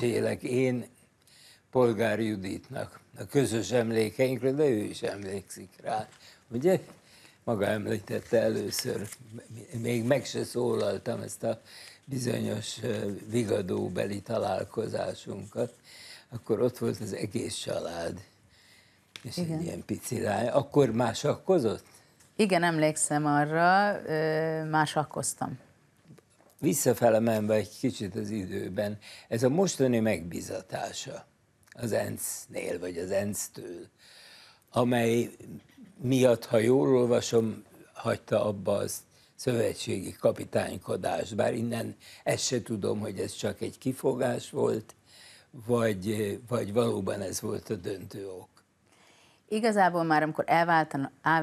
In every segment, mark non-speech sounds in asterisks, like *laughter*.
mesélek én Polgár Juditnak a közös emlékeinkről, de ő is emlékszik rá. Ugye? Maga említette először, még meg se szólaltam ezt a bizonyos vigadóbeli találkozásunkat, akkor ott volt az egész család, és Igen. egy ilyen pici lány. Akkor más akkozott? Igen, emlékszem arra, más akkoztam. Visszafele menve egy kicsit az időben, ez a mostani megbizatása az ENSZ-nél, vagy az ENSZ-től, amely miatt, ha jól olvasom, hagyta abba az szövetségi kapitánykodást, bár innen ezt se tudom, hogy ez csak egy kifogás volt, vagy, vagy valóban ez volt a döntő ok. Igazából már amikor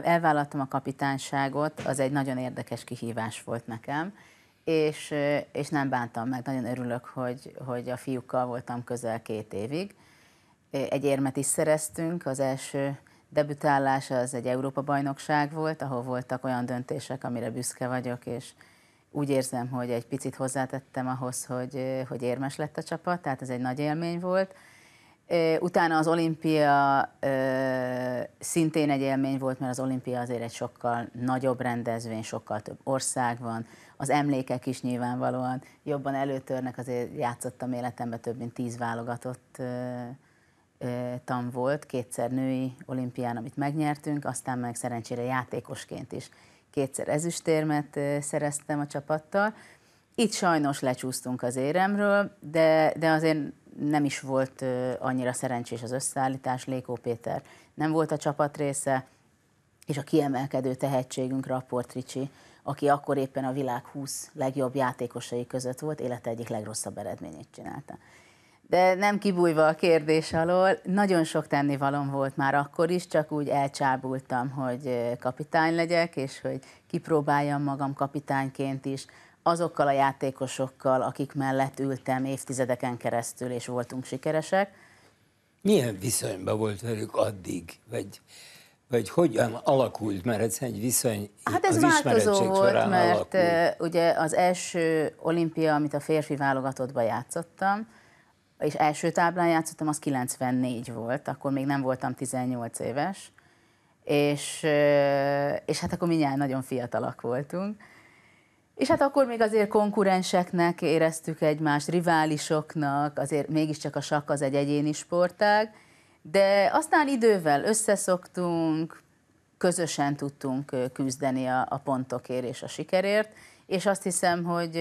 elvállaltam a kapitányságot, az egy nagyon érdekes kihívás volt nekem, és, és nem bántam meg. Nagyon örülök, hogy, hogy a fiúkkal voltam közel két évig. Egy érmet is szereztünk, az első debütálás az egy Európa-bajnokság volt, ahol voltak olyan döntések, amire büszke vagyok, és úgy érzem, hogy egy picit hozzátettem ahhoz, hogy, hogy érmes lett a csapat, tehát ez egy nagy élmény volt. Utána az olimpia szintén egy élmény volt, mert az olimpia azért egy sokkal nagyobb rendezvény, sokkal több ország van, az emlékek is nyilvánvalóan jobban előtörnek, azért játszottam életemben több mint tíz válogatott tam volt, kétszer női olimpián, amit megnyertünk, aztán meg szerencsére játékosként is kétszer ezüstérmet szereztem a csapattal. Itt sajnos lecsúsztunk az éremről, de, de azért nem is volt annyira szerencsés az összeállítás. Lékó Péter nem volt a csapat része, és a kiemelkedő tehetségünk Rapport Ricsi, aki akkor éppen a világ 20 legjobb játékosai között volt, élete egyik legrosszabb eredményét csinálta. De nem kibújva a kérdés alól, nagyon sok tennivalom volt már akkor is, csak úgy elcsábultam, hogy kapitány legyek, és hogy kipróbáljam magam kapitányként is, azokkal a játékosokkal, akik mellett ültem évtizedeken keresztül, és voltunk sikeresek. Milyen viszonyban volt velük addig? Vagy, vagy hogyan alakult, mert ez egy viszony Hát ez az változó volt, mert alakult. ugye az első olimpia, amit a férfi válogatottban játszottam, és első táblán játszottam, az 94 volt, akkor még nem voltam 18 éves, és, és hát akkor mindjárt nagyon fiatalak voltunk. És hát akkor még azért konkurenseknek éreztük egymást, riválisoknak, azért mégiscsak a sakk az egy egyéni sportág, de aztán idővel összeszoktunk, közösen tudtunk küzdeni a, a pontokért és a sikerért, és azt hiszem, hogy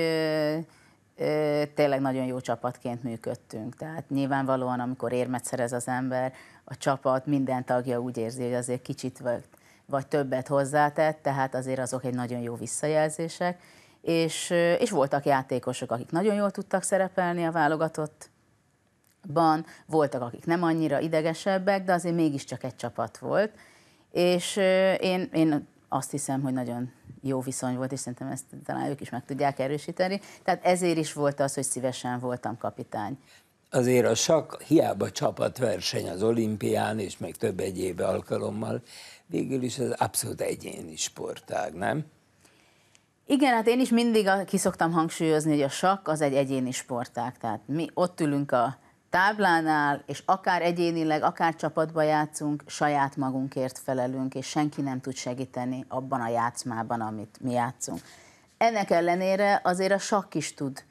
tényleg nagyon jó csapatként működtünk. Tehát nyilvánvalóan, amikor érmet szerez az ember, a csapat minden tagja úgy érzi, hogy azért kicsit vagy, vagy többet hozzátett, tehát azért azok egy nagyon jó visszajelzések. És, és voltak játékosok, akik nagyon jól tudtak szerepelni a válogatottban, voltak, akik nem annyira idegesebbek, de azért mégiscsak egy csapat volt. És én, én azt hiszem, hogy nagyon jó viszony volt, és szerintem ezt talán ők is meg tudják erősíteni. Tehát ezért is volt az, hogy szívesen voltam kapitány. Azért a sakk hiába csapatverseny az olimpián, és még több egyéb alkalommal, végül is az abszolút egyéni sportág, nem? Igen, hát én is mindig kiszoktam hangsúlyozni, hogy a sakk az egy egyéni sportág. Tehát mi ott ülünk a táblánál, és akár egyénileg, akár csapatba játszunk, saját magunkért felelünk, és senki nem tud segíteni abban a játszmában, amit mi játszunk. Ennek ellenére azért a sakk is tud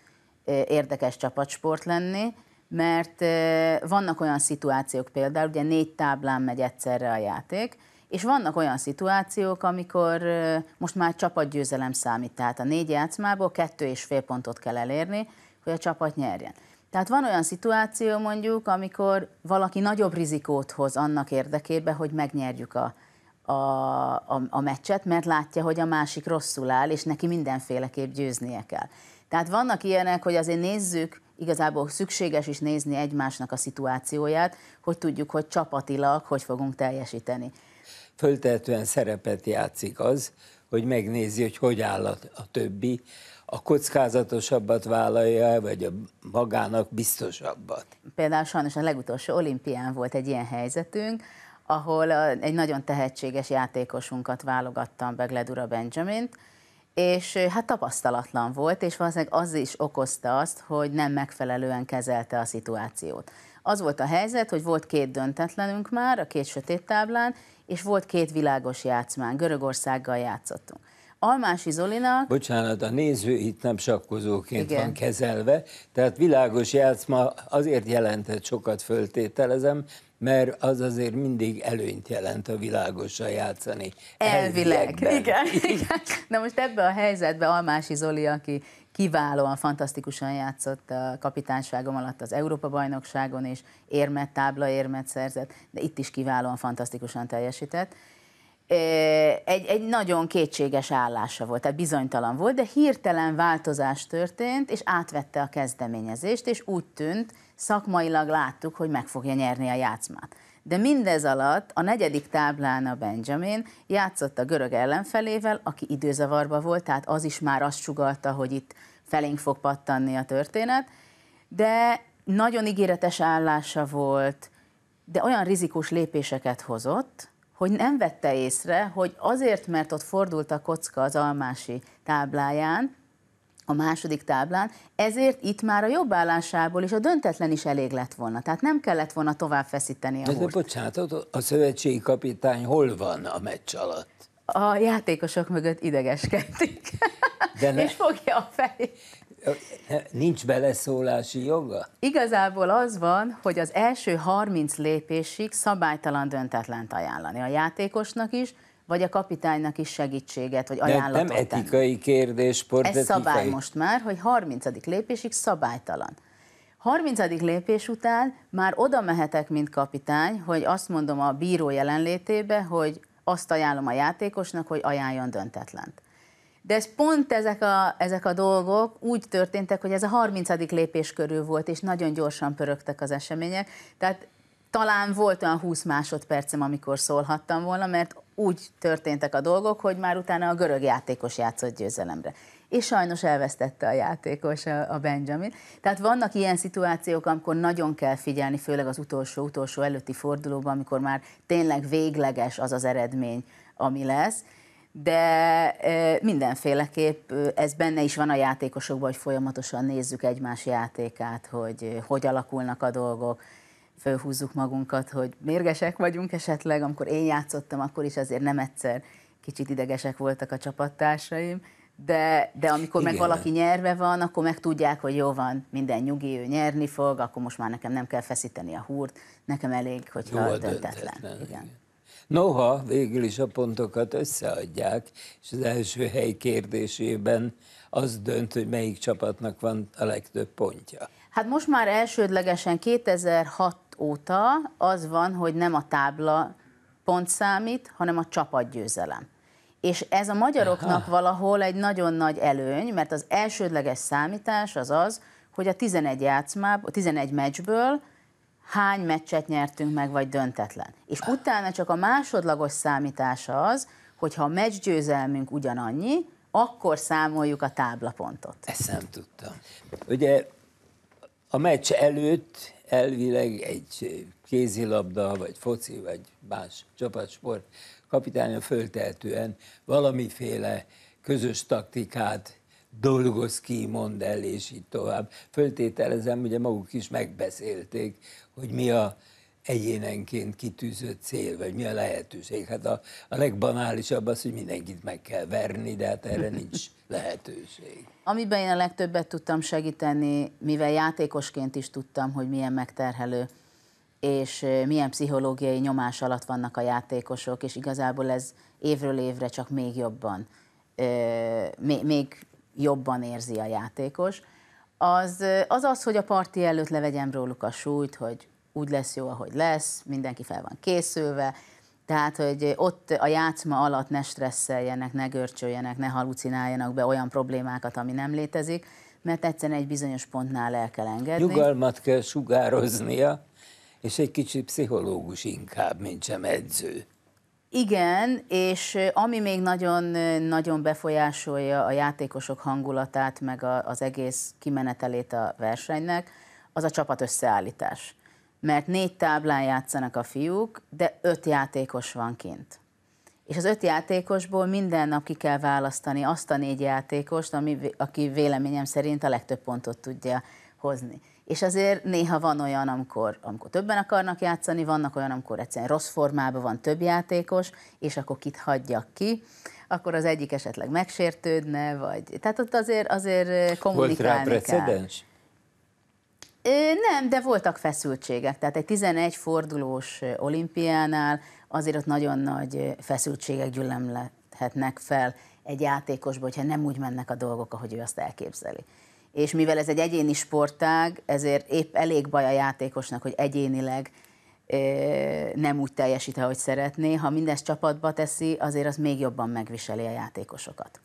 érdekes csapatsport lenni, mert vannak olyan szituációk például, ugye négy táblán megy egyszerre a játék, és vannak olyan szituációk, amikor most már csapatgyőzelem számít, tehát a négy játszmából kettő és fél pontot kell elérni, hogy a csapat nyerjen. Tehát van olyan szituáció mondjuk, amikor valaki nagyobb rizikót hoz annak érdekében, hogy megnyerjük a, a, a, a meccset, mert látja, hogy a másik rosszul áll, és neki mindenféleképp győznie kell. Tehát vannak ilyenek, hogy azért nézzük, igazából szükséges is nézni egymásnak a szituációját, hogy tudjuk, hogy csapatilag hogy fogunk teljesíteni. Föltehetően szerepet játszik az, hogy megnézi, hogy hogy áll a, a többi, a kockázatosabbat vállalja, vagy a magának biztosabbat? Például sajnos a legutolsó olimpián volt egy ilyen helyzetünk, ahol egy nagyon tehetséges játékosunkat válogattam be, Gledura Benjamint, és hát tapasztalatlan volt, és valószínűleg az is okozta azt, hogy nem megfelelően kezelte a szituációt. Az volt a helyzet, hogy volt két döntetlenünk már a két sötét táblán, és volt két világos játszmán, Görögországgal játszottunk. Almási Zolinak... Bocsánat, a néző itt nem sakkozóként Igen. van kezelve, tehát világos játszma azért jelentett sokat föltételezem, mert az azért mindig előnyt jelent a világosan játszani. Elvileg, igen, *laughs* igen. Na most ebbe a helyzetbe Almási Zoli, aki kiválóan, fantasztikusan játszott a kapitányságom alatt az Európa-bajnokságon, és érmet, tábla érmet szerzett, de itt is kiválóan, fantasztikusan teljesített egy, egy nagyon kétséges állása volt, tehát bizonytalan volt, de hirtelen változás történt, és átvette a kezdeményezést, és úgy tűnt, szakmailag láttuk, hogy meg fogja nyerni a játszmát. De mindez alatt a negyedik táblán a Benjamin játszott a görög ellenfelével, aki időzavarba volt, tehát az is már azt sugalta, hogy itt felénk fog pattanni a történet, de nagyon ígéretes állása volt, de olyan rizikós lépéseket hozott, hogy nem vette észre, hogy azért, mert ott fordult a kocka az almási tábláján, a második táblán, ezért itt már a jobb állásából is a döntetlen is elég lett volna. Tehát nem kellett volna tovább feszíteni a De, de bocsánat, a szövetségi kapitány hol van a meccs alatt? A játékosok mögött idegeskedik. De ne... és fogja a fejét. Nincs beleszólási joga? Igazából az van, hogy az első 30 lépésig szabálytalan döntetlent ajánlani a játékosnak is, vagy a kapitánynak is segítséget, vagy ajánlatot nem etikai kérdés, sportetikai? Ez szabály most már, hogy 30. lépésig szabálytalan. 30. lépés után már oda mehetek, mint kapitány, hogy azt mondom a bíró jelenlétébe, hogy azt ajánlom a játékosnak, hogy ajánljon döntetlent. De ez pont ezek a, ezek a dolgok úgy történtek, hogy ez a 30. lépés körül volt, és nagyon gyorsan pörögtek az események. Tehát talán volt olyan 20 másodpercem, amikor szólhattam volna, mert úgy történtek a dolgok, hogy már utána a görög játékos játszott győzelemre. És sajnos elvesztette a játékos a Benjamin. Tehát vannak ilyen szituációk, amikor nagyon kell figyelni, főleg az utolsó-utolsó előtti fordulóban, amikor már tényleg végleges az az eredmény, ami lesz. De mindenféleképp ez benne is van a játékosokban, hogy folyamatosan nézzük egymás játékát, hogy hogy alakulnak a dolgok, fölhúzzuk magunkat, hogy mérgesek vagyunk esetleg, amikor én játszottam, akkor is azért nem egyszer kicsit idegesek voltak a csapattársaim, de, de amikor Igen. meg valaki nyerve van, akkor meg tudják, hogy jó van, minden nyugi, ő nyerni fog, akkor most már nekem nem kell feszíteni a húrt, nekem elég, hogyha jó döntetlen. döntetlen. Igen. Noha végül is a pontokat összeadják, és az első hely kérdésében az dönt, hogy melyik csapatnak van a legtöbb pontja. Hát most már elsődlegesen 2006 óta az van, hogy nem a tábla pont számít, hanem a csapatgyőzelem. És ez a magyaroknak Aha. valahol egy nagyon nagy előny, mert az elsődleges számítás az az, hogy a 11 játszmából, 11 meccsből hány meccset nyertünk meg, vagy döntetlen. És utána csak a másodlagos számítása az, hogy ha a meccsgyőzelmünk ugyanannyi, akkor számoljuk a táblapontot. Ezt nem tudtam. Ugye a meccs előtt elvileg egy kézilabda, vagy foci, vagy más csapatsport kapitánya fölteltően valamiféle közös taktikát dolgoz ki, mond el, és így tovább. Föltételezem, ugye maguk is megbeszélték, hogy mi a egyénenként kitűzött cél, vagy mi a lehetőség. Hát a, a legbanálisabb az, hogy mindenkit meg kell verni, de hát erre nincs *laughs* lehetőség. Amiben én a legtöbbet tudtam segíteni, mivel játékosként is tudtam, hogy milyen megterhelő, és milyen pszichológiai nyomás alatt vannak a játékosok, és igazából ez évről évre csak még jobban, még jobban érzi a játékos, az az, az hogy a parti előtt levegyem róluk a súlyt, hogy úgy lesz jó, ahogy lesz, mindenki fel van készülve, tehát, hogy ott a játszma alatt ne stresszeljenek, ne görcsöljenek, ne halucináljanak be olyan problémákat, ami nem létezik, mert egyszerűen egy bizonyos pontnál el kell engedni. Nyugalmat kell sugároznia, és egy kicsit pszichológus inkább, mint sem edző. Igen, és ami még nagyon, nagyon befolyásolja a játékosok hangulatát, meg a, az egész kimenetelét a versenynek, az a csapat összeállítás. Mert négy táblán játszanak a fiúk, de öt játékos van kint. És az öt játékosból minden nap ki kell választani azt a négy játékost, ami, aki véleményem szerint a legtöbb pontot tudja hozni. És azért néha van olyan, amikor, amikor többen akarnak játszani, vannak olyan, amikor egyszerűen rossz formában van több játékos, és akkor kit hagyjak ki, akkor az egyik esetleg megsértődne, vagy... Tehát ott azért, azért kommunikálni Volt rá precedens? Nem, de voltak feszültségek. Tehát egy 11 fordulós olimpiánál azért ott nagyon nagy feszültségek gyülemlethetnek fel egy játékosba, hogyha nem úgy mennek a dolgok, ahogy ő azt elképzeli. És mivel ez egy egyéni sportág, ezért épp elég baj a játékosnak, hogy egyénileg nem úgy teljesít, ahogy szeretné. Ha mindezt csapatba teszi, azért az még jobban megviseli a játékosokat.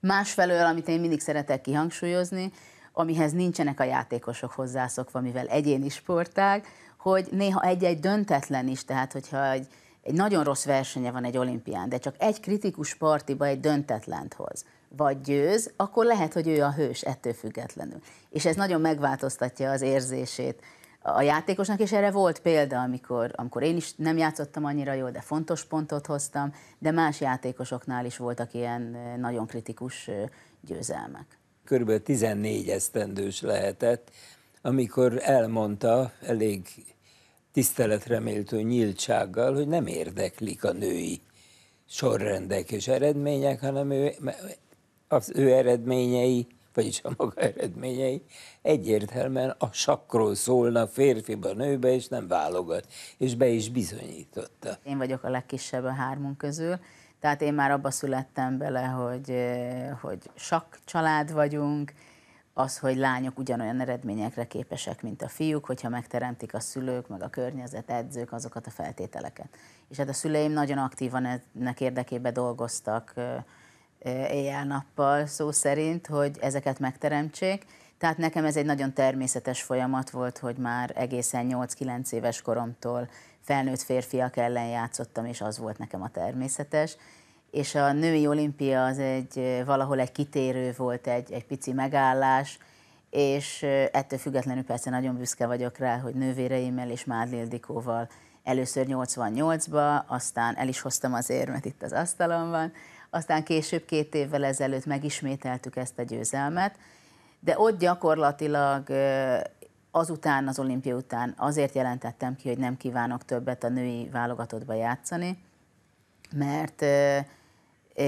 Másfelől, amit én mindig szeretek kihangsúlyozni, amihez nincsenek a játékosok hozzászokva, mivel egyéni sportág, hogy néha egy-egy döntetlen is, tehát hogyha egy, egy nagyon rossz versenye van egy olimpián, de csak egy kritikus partiba egy döntetlent hoz, vagy győz, akkor lehet, hogy ő a hős ettől függetlenül. És ez nagyon megváltoztatja az érzését a játékosnak, és erre volt példa, amikor, amikor én is nem játszottam annyira jól, de fontos pontot hoztam, de más játékosoknál is voltak ilyen nagyon kritikus győzelmek kb. 14 esztendős lehetett, amikor elmondta elég tiszteletreméltő nyíltsággal, hogy nem érdeklik a női sorrendek és eredmények, hanem ő, az ő eredményei, vagyis a maga eredményei egyértelműen a sakról szólna férfiba, nőbe, és nem válogat. És be is bizonyította. Én vagyok a legkisebb a hármunk közül, tehát én már abba születtem bele, hogy, hogy sak család vagyunk, az, hogy lányok ugyanolyan eredményekre képesek, mint a fiúk, hogyha megteremtik a szülők, meg a környezet, edzők azokat a feltételeket. És hát a szüleim nagyon aktívan ennek érdekében dolgoztak éjjel-nappal szó szerint, hogy ezeket megteremtsék. Tehát nekem ez egy nagyon természetes folyamat volt, hogy már egészen 8-9 éves koromtól felnőtt férfiak ellen játszottam, és az volt nekem a természetes. És a női olimpia az egy valahol egy kitérő volt, egy, egy pici megállás, és ettől függetlenül persze nagyon büszke vagyok rá, hogy nővéreimmel és Mádli Ildikóval először 88-ba, aztán el is hoztam az érmet itt az asztalon van, aztán később két évvel ezelőtt megismételtük ezt a győzelmet, de ott gyakorlatilag azután, az olimpia után azért jelentettem ki, hogy nem kívánok többet a női válogatottba játszani, mert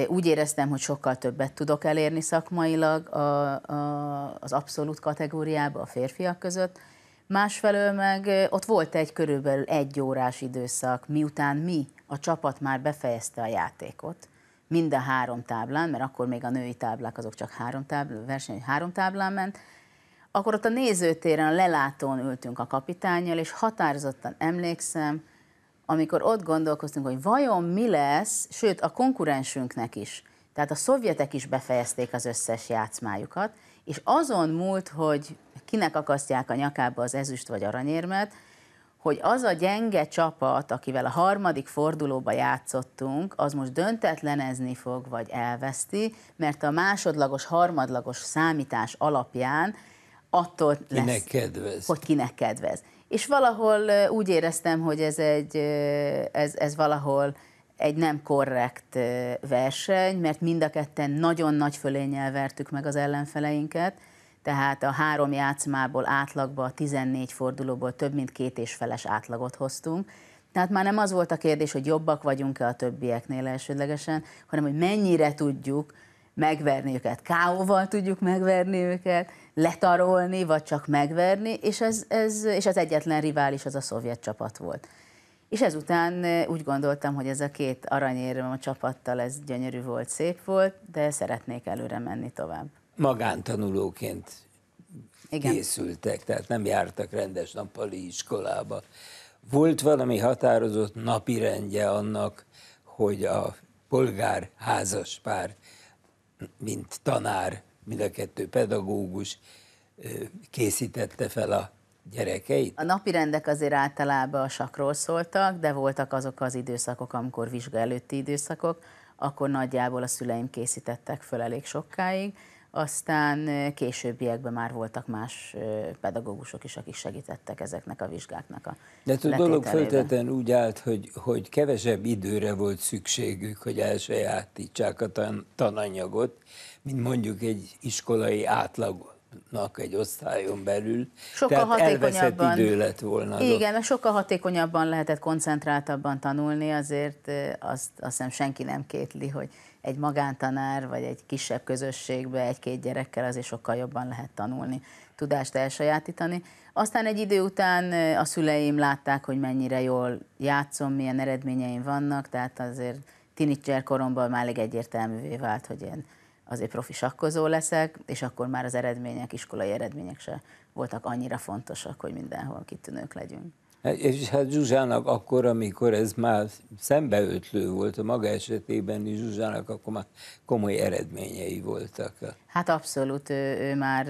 úgy éreztem, hogy sokkal többet tudok elérni szakmailag a, a, az abszolút kategóriába a férfiak között. Másfelől meg ott volt egy körülbelül egy órás időszak, miután mi, a csapat már befejezte a játékot, mind a három táblán, mert akkor még a női táblák azok csak három táblán, verseny három táblán ment, akkor ott a nézőtéren, a lelátón ültünk a kapitányjal, és határozottan emlékszem, amikor ott gondolkoztunk, hogy vajon mi lesz, sőt a konkurensünknek is, tehát a szovjetek is befejezték az összes játszmájukat, és azon múlt, hogy kinek akasztják a nyakába az ezüst vagy aranyérmet, hogy az a gyenge csapat, akivel a harmadik fordulóba játszottunk, az most döntetlenezni fog, vagy elveszti, mert a másodlagos, harmadlagos számítás alapján attól kinek lesz, kedvez. hogy kinek kedvez. És valahol úgy éreztem, hogy ez, egy, ez, ez valahol egy nem korrekt verseny, mert mind a ketten nagyon nagy fölényel vertük meg az ellenfeleinket, tehát a három játszmából átlagban a 14 fordulóból több mint két és feles átlagot hoztunk. Tehát már nem az volt a kérdés, hogy jobbak vagyunk-e a többieknél elsődlegesen, hanem hogy mennyire tudjuk megverni őket, káóval tudjuk megverni őket, letarolni, vagy csak megverni, és, ez, ez, és az egyetlen rivális az a szovjet csapat volt. És ezután úgy gondoltam, hogy ez a két aranyérem a csapattal, ez gyönyörű volt, szép volt, de szeretnék előre menni tovább. Magántanulóként Igen. készültek, tehát nem jártak rendes nappali iskolába. Volt valami határozott napirendje annak, hogy a polgár házas pár, mint tanár, mind a kettő pedagógus készítette fel a gyerekeit? A napi rendek azért általában a sakról szóltak, de voltak azok az időszakok, amikor vizsga előtti időszakok, akkor nagyjából a szüleim készítettek föl elég sokáig. Aztán későbbiekben már voltak más pedagógusok is, akik segítettek ezeknek a vizsgáknak a De a dolog föltétlenül úgy állt, hogy, hogy kevesebb időre volt szükségük, hogy elsajátítsák a tan- tananyagot, mint mondjuk egy iskolai átlag egy osztályon belül. Sokkal Tehát hatékonyabban, idő lett volna. Igen, Igen, mert sokkal hatékonyabban lehetett koncentráltabban tanulni, azért azt, azt hiszem senki nem kétli, hogy egy magántanár vagy egy kisebb közösségbe egy-két gyerekkel azért sokkal jobban lehet tanulni, tudást elsajátítani. Aztán egy idő után a szüleim látták, hogy mennyire jól játszom, milyen eredményeim vannak, tehát azért tinicser koromban már elég egyértelművé vált, hogy én azért profi sakkozó leszek, és akkor már az eredmények, iskolai eredmények se voltak annyira fontosak, hogy mindenhol kitűnők legyünk. Hát, és hát Zsuzsának akkor, amikor ez már szembeötlő volt a maga esetében is, Zsuzsának akkor már komoly eredményei voltak. Hát abszolút, ő, ő már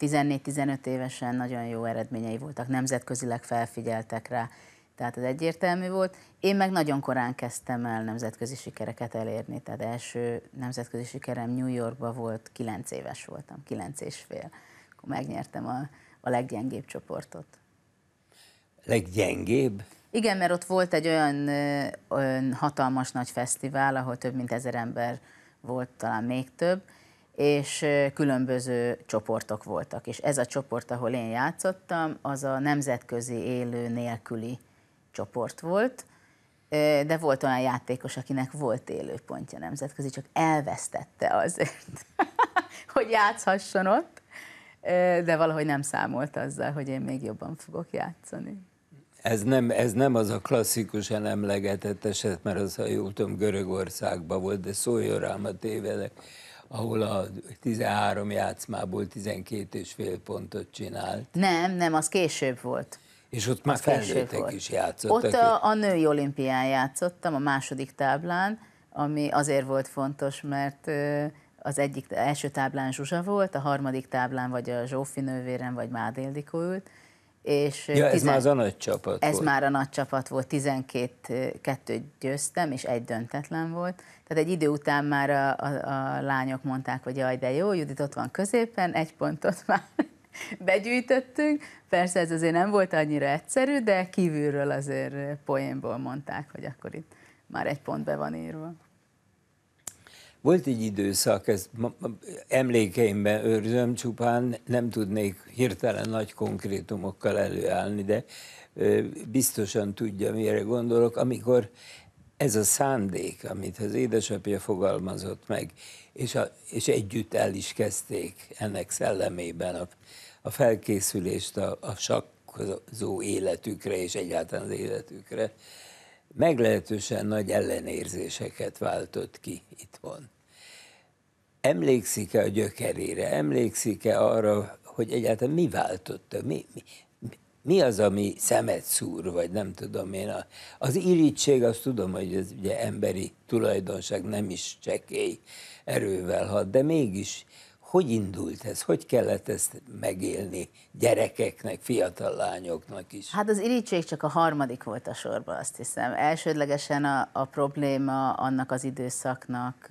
14-15 évesen nagyon jó eredményei voltak, nemzetközileg felfigyeltek rá, tehát ez egyértelmű volt. Én meg nagyon korán kezdtem el nemzetközi sikereket elérni, tehát első nemzetközi sikerem New Yorkban volt, 9 éves voltam, 9 és fél. Akkor megnyertem a, a leggyengébb csoportot leggyengébb? Igen, mert ott volt egy olyan, olyan hatalmas nagy fesztivál, ahol több mint ezer ember volt, talán még több, és különböző csoportok voltak. És ez a csoport, ahol én játszottam, az a nemzetközi élő nélküli csoport volt, de volt olyan játékos, akinek volt élőpontja nemzetközi, csak elvesztette azért, *laughs* hogy játszhasson ott, de valahogy nem számolt azzal, hogy én még jobban fogok játszani. Ez nem, ez nem az a klasszikusan emlegetett eset, mert az, ha jól tudom, Görögországban volt, de szóljon rám a tévedek, ahol a 13 játszmából 12 és fél pontot csinált. Nem, nem, az később volt. És ott már felnőttek is játszottak. Ott a, a női olimpián játszottam, a második táblán, ami azért volt fontos, mert az egyik első táblán Zsuzsa volt, a harmadik táblán vagy a Zsófi nővérem, vagy Mád Ildikó ült, és ja, ez tizen... már az a nagy csapat Ez volt. már a nagy csapat volt, 12 győztem, és egy döntetlen volt. Tehát egy idő után már a, a, a lányok mondták, hogy jaj, de jó, Judit ott van középen, egy pontot *laughs* már begyűjtöttünk. Persze ez azért nem volt annyira egyszerű, de kívülről azért poénból mondták, hogy akkor itt már egy pont be van írva. Volt egy időszak, ezt emlékeimben őrzöm, csupán nem tudnék hirtelen nagy konkrétumokkal előállni, de biztosan tudja, mire gondolok, amikor ez a szándék, amit az édesapja fogalmazott meg, és, a, és együtt el is kezdték ennek szellemében a, a felkészülést a, a sakkozó életükre és egyáltalán az életükre, meglehetősen nagy ellenérzéseket váltott ki itthon. Emlékszik-e a gyökerére? Emlékszik-e arra, hogy egyáltalán mi váltotta? Mi, mi, mi az, ami szemet szúr, vagy nem tudom én. A, az irítség, azt tudom, hogy ez ugye emberi tulajdonság nem is csekély erővel hat, de mégis hogy indult ez? Hogy kellett ezt megélni gyerekeknek, fiatal lányoknak is? Hát az irítség csak a harmadik volt a sorban, azt hiszem. Elsődlegesen a, a probléma annak az időszaknak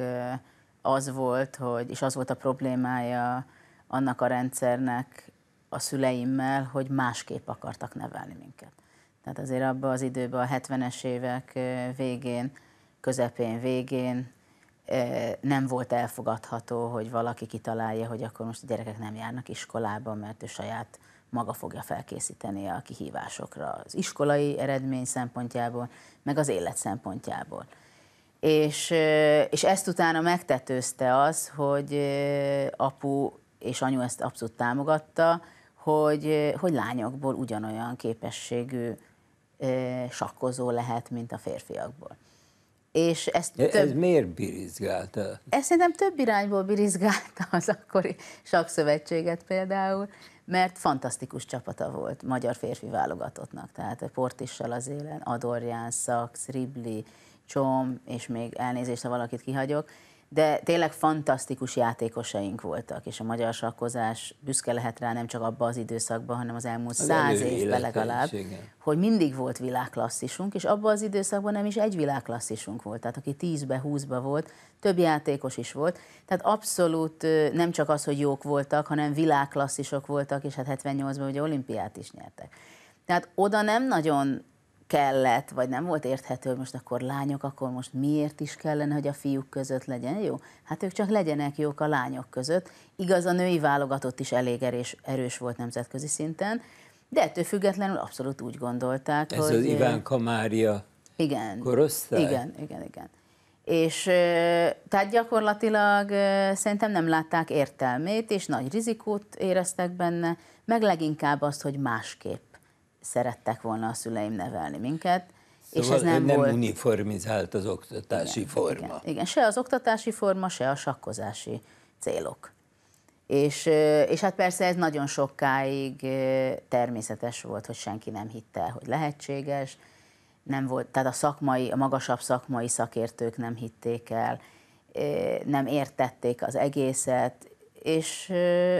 az volt, hogy, és az volt a problémája annak a rendszernek a szüleimmel, hogy másképp akartak nevelni minket. Tehát azért abban az időben, a 70-es évek végén, közepén, végén nem volt elfogadható, hogy valaki kitalálja, hogy akkor most a gyerekek nem járnak iskolába, mert ő saját maga fogja felkészíteni a kihívásokra az iskolai eredmény szempontjából, meg az élet szempontjából. És, és ezt utána megtetőzte az, hogy apu és anyu ezt abszolút támogatta, hogy, hogy lányokból ugyanolyan képességű sakkozó lehet, mint a férfiakból. És ezt több, ez miért birizgálta? Ez szerintem több irányból birizgálta az akkori sakszövetséget például, mert fantasztikus csapata volt magyar férfi válogatottnak, tehát Portissal az élen, Adorján, Szax, Ribli, Csom, és még elnézést, ha valakit kihagyok, de tényleg fantasztikus játékosaink voltak, és a magyar sakkozás büszke lehet rá nem csak abban az időszakban, hanem az elmúlt Az száz évben legalább, hogy mindig volt világklasszisunk, és abban az időszakban nem is egy világklasszisunk volt, tehát aki 10-be, 20-ba volt, több játékos is volt, tehát abszolút nem csak az, hogy jók voltak, hanem világklasszisok voltak, és hát 78-ban ugye olimpiát is nyertek. Tehát oda nem nagyon kellett, vagy nem volt érthető, hogy most akkor lányok, akkor most miért is kellene, hogy a fiúk között legyen jó? Hát ők csak legyenek jók a lányok között. Igaz, a női válogatott is elég erős, erős volt nemzetközi szinten, de ettől függetlenül abszolút úgy gondolták, Ez hogy... az Ivánka Mária Igen. korosztály? Igen, igen, igen. És tehát gyakorlatilag szerintem nem látták értelmét, és nagy rizikót éreztek benne, meg leginkább azt, hogy másképp szerettek volna a szüleim nevelni minket, és Szóval ez nem, nem volt... uniformizált az oktatási forma. Igen, igen, se az oktatási forma, se a sakkozási célok. És, és hát persze ez nagyon sokáig természetes volt, hogy senki nem hitte hogy lehetséges, nem volt, tehát a szakmai, a magasabb szakmai szakértők nem hitték el, nem értették az egészet, és,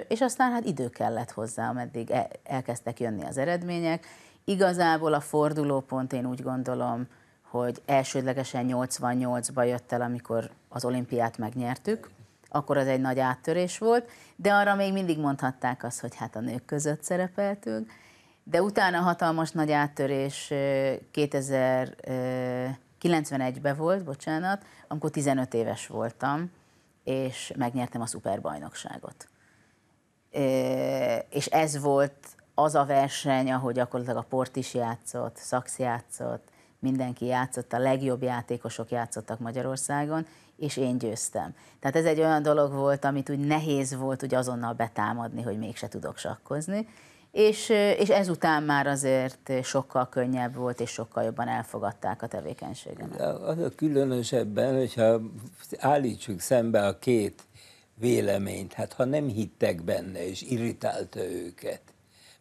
és aztán hát idő kellett hozzá, ameddig el- elkezdtek jönni az eredmények. Igazából a fordulópont én úgy gondolom, hogy elsődlegesen 88-ba jött el, amikor az olimpiát megnyertük, akkor az egy nagy áttörés volt, de arra még mindig mondhatták azt, hogy hát a nők között szerepeltünk, de utána hatalmas nagy áttörés ö, 2091-ben volt, bocsánat, amikor 15 éves voltam, és megnyertem a szuperbajnokságot. És ez volt az a verseny, ahol gyakorlatilag a Port is játszott, Szax játszott, mindenki játszott, a legjobb játékosok játszottak Magyarországon, és én győztem. Tehát ez egy olyan dolog volt, amit úgy nehéz volt úgy azonnal betámadni, hogy mégse tudok sakkozni, és, és ezután már azért sokkal könnyebb volt, és sokkal jobban elfogadták a tevékenységemet. Az a különösebben, hogyha állítsuk szembe a két véleményt, hát ha nem hittek benne, és irritálta őket,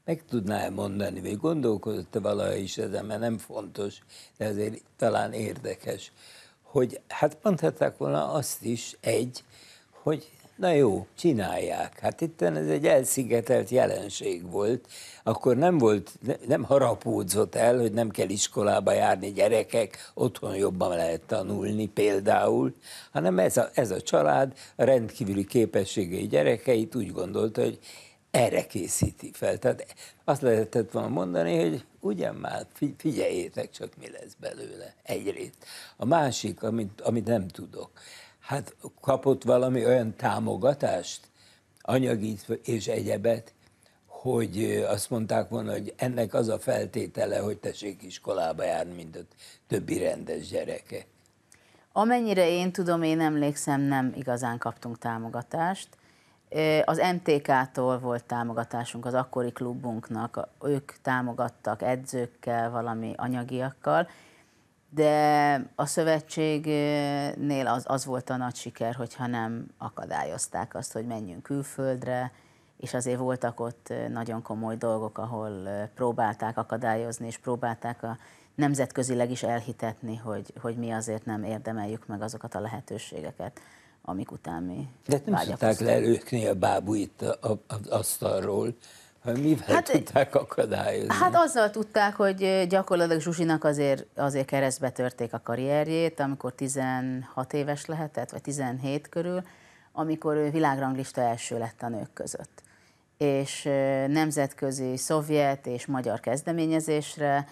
meg tudná mondani, vagy gondolkodott valaha is ezen, mert nem fontos, de azért talán érdekes, hogy hát mondhatták volna azt is, egy, hogy na jó, csinálják. Hát itt ez egy elszigetelt jelenség volt. Akkor nem volt, ne- nem harapódzott el, hogy nem kell iskolába járni gyerekek, otthon jobban lehet tanulni például, hanem ez a, ez a család a rendkívüli képességei gyerekeit úgy gondolta, hogy erre készíti fel. Tehát azt lehetett volna mondani, hogy ugyan már fi- figyeljétek csak, mi lesz belőle egyrészt. A másik, amit, amit nem tudok, hát kapott valami olyan támogatást, anyagit és egyebet, hogy azt mondták volna, hogy ennek az a feltétele, hogy tessék iskolába járni, mint a többi rendes gyereke. Amennyire én tudom, én emlékszem, nem igazán kaptunk támogatást. Az MTK-tól volt támogatásunk, az akkori klubunknak, ők támogattak edzőkkel, valami anyagiakkal, de a szövetségnél az, az volt a nagy siker, hogyha nem akadályozták azt, hogy menjünk külföldre, és azért voltak ott nagyon komoly dolgok, ahol próbálták akadályozni, és próbálták a nemzetközileg is elhitetni, hogy, hogy mi azért nem érdemeljük meg azokat a lehetőségeket, amik után mi De nem vágyakoztunk. lelőkni a bábuit az asztalról, mivel hát, Hát- tudták akadályozni. Hát azzal tudták, hogy gyakorlatilag Zsuzsinak azért, azért keresztbe törték a karrierjét, amikor 16 éves lehetett, vagy 17 körül, amikor ő világranglista első lett a nők között. És nemzetközi szovjet és magyar kezdeményezésre,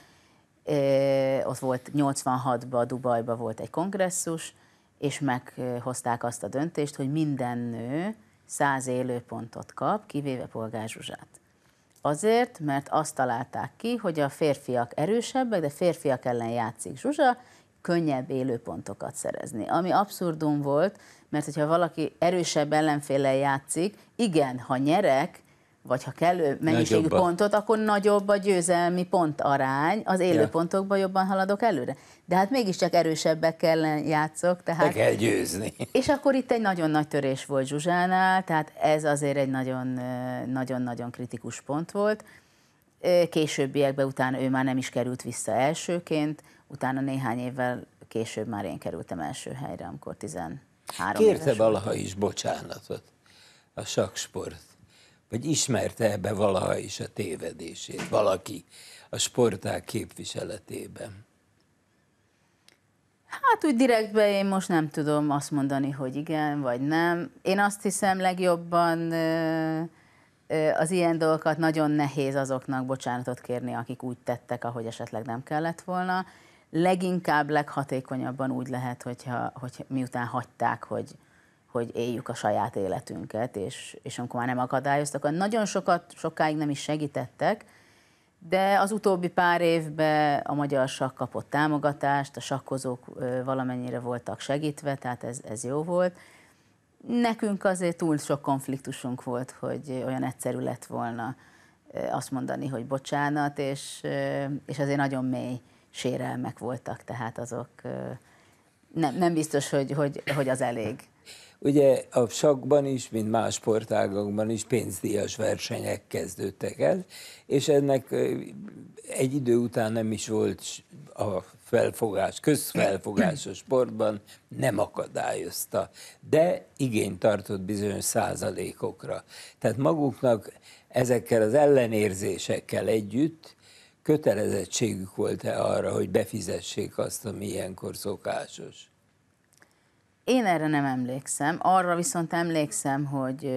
ott volt 86-ban, Dubajban volt egy kongresszus, és meghozták azt a döntést, hogy minden nő 100 élőpontot kap, kivéve Polgár Zsuzsát. Azért, mert azt találták ki, hogy a férfiak erősebbek, de férfiak ellen játszik Zsuzsa, könnyebb élőpontokat szerezni. Ami abszurdum volt, mert hogyha valaki erősebb ellenféllel játszik, igen, ha nyerek, vagy ha kellő mennyiségű Nagyobb pontot, akkor nagyobb a győzelmi pont arány, az élőpontokban jobban haladok előre. De hát mégiscsak erősebbekkel ellen játszok, tehát kell győzni. és akkor itt egy nagyon nagy törés volt Zsuzsánál, tehát ez azért egy nagyon-nagyon kritikus pont volt. Későbbiekben utána ő már nem is került vissza elsőként, utána néhány évvel később már én kerültem első helyre, amikor 10, három Kérte éves valaha is bocsánatot a saksport? Vagy ismerte ebbe valaha is a tévedését valaki a sportág képviseletében? Hát úgy direktben én most nem tudom azt mondani, hogy igen, vagy nem. Én azt hiszem legjobban az ilyen dolgokat nagyon nehéz azoknak bocsánatot kérni, akik úgy tettek, ahogy esetleg nem kellett volna. Leginkább, leghatékonyabban úgy lehet, hogyha, hogy miután hagyták, hogy, hogy éljük a saját életünket, és, és amikor már nem akadályoztak, akkor nagyon sokat, sokáig nem is segítettek, de az utóbbi pár évben a magyar sakk kapott támogatást, a sakkozók valamennyire voltak segítve, tehát ez, ez jó volt. Nekünk azért túl sok konfliktusunk volt, hogy olyan egyszerű lett volna azt mondani, hogy bocsánat, és, és azért nagyon mély sérelmek voltak, tehát azok nem, nem biztos, hogy, hogy, hogy az elég. Ugye a sakban is, mint más sportágokban is pénzdíjas versenyek kezdődtek el, és ennek egy idő után nem is volt a felfogás, közfelfogás a sportban, nem akadályozta, de igény tartott bizonyos százalékokra. Tehát maguknak ezekkel az ellenérzésekkel együtt kötelezettségük volt-e arra, hogy befizessék azt, ami ilyenkor szokásos? Én erre nem emlékszem. Arra viszont emlékszem, hogy,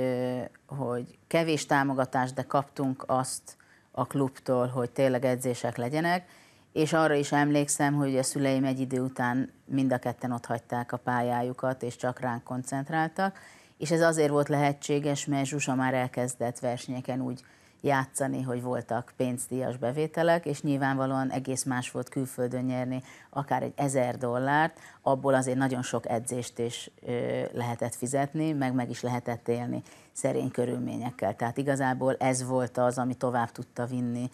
hogy kevés támogatást, de kaptunk azt a klubtól, hogy tényleg edzések legyenek, és arra is emlékszem, hogy a szüleim egy idő után mind a ketten ott hagyták a pályájukat, és csak ránk koncentráltak, és ez azért volt lehetséges, mert Zsusa már elkezdett versenyeken úgy játszani, hogy voltak pénzdíjas bevételek, és nyilvánvalóan egész más volt külföldön nyerni akár egy ezer dollárt, abból azért nagyon sok edzést is lehetett fizetni, meg meg is lehetett élni szerény körülményekkel. Tehát igazából ez volt az, ami tovább tudta vinni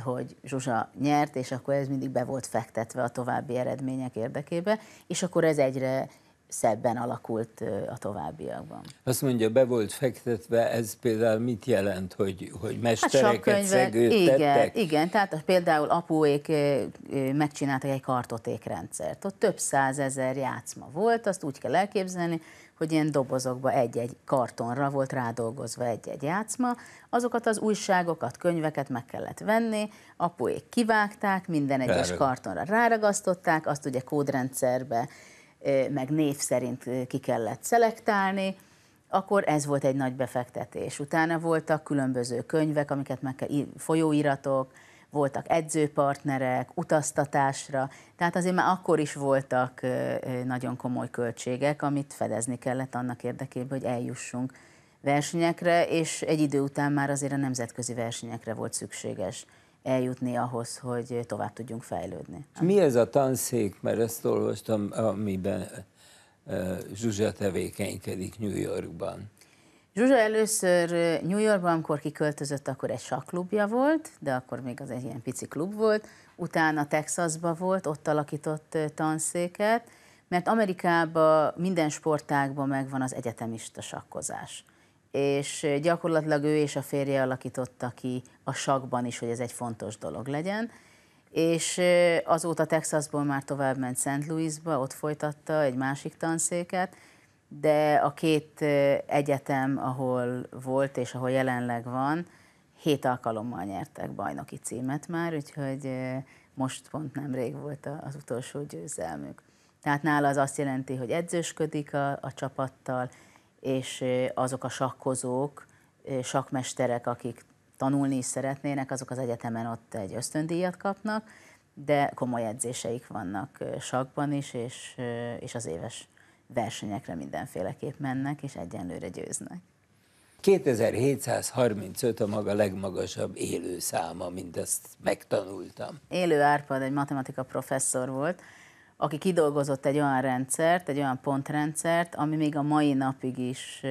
hogy Zsuzsa nyert, és akkor ez mindig be volt fektetve a további eredmények érdekébe, és akkor ez egyre szebben alakult a továbbiakban. Azt mondja, be volt fektetve, ez például mit jelent, hogy, hogy mestereket hát szegődtettek? Igen, igen, tehát például apuék megcsináltak egy kartotékrendszert. Ott több százezer játszma volt, azt úgy kell elképzelni, hogy ilyen dobozokba egy-egy kartonra volt rádolgozva egy-egy játszma. Azokat az újságokat, könyveket meg kellett venni, apuék kivágták, minden egyes Rárag. kartonra ráragasztották, azt ugye kódrendszerbe meg név szerint ki kellett szelektálni, akkor ez volt egy nagy befektetés. Utána voltak különböző könyvek, amiket meg kell, folyóiratok, voltak edzőpartnerek, utaztatásra, tehát azért már akkor is voltak nagyon komoly költségek, amit fedezni kellett annak érdekében, hogy eljussunk versenyekre, és egy idő után már azért a nemzetközi versenyekre volt szükséges eljutni ahhoz, hogy tovább tudjunk fejlődni. Mi ez a tanszék, mert ezt olvastam, amiben Zsuzsa tevékenykedik New Yorkban. Zsuzsa először New Yorkban, amikor kiköltözött, akkor egy sakklubja volt, de akkor még az egy ilyen pici klub volt. Utána Texasba volt, ott alakított tanszéket, mert Amerikában minden sportágban megvan az egyetemista sakkozás és gyakorlatilag ő és a férje alakította ki a sakban is, hogy ez egy fontos dolog legyen. És azóta Texasból már tovább ment St. Louisba, ott folytatta egy másik tanszéket, de a két egyetem, ahol volt és ahol jelenleg van, hét alkalommal nyertek bajnoki címet már, úgyhogy most pont nemrég volt az utolsó győzelmük. Tehát nála az azt jelenti, hogy edzősködik a, a csapattal, és azok a sakkozók, sakmesterek, akik tanulni is szeretnének, azok az egyetemen ott egy ösztöndíjat kapnak, de komoly edzéseik vannak sakban is, és, és az éves versenyekre mindenféleképp mennek, és egyenlőre győznek. 2735 a maga legmagasabb élő száma, mint ezt megtanultam. Élő Árpad egy matematika professzor volt, aki kidolgozott egy olyan rendszert, egy olyan pontrendszert, ami még a mai napig is